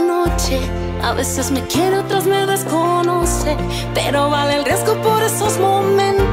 noche. A veces me quiere, otras me desconoce, pero vale el riesgo por esos momentos.